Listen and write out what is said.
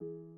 you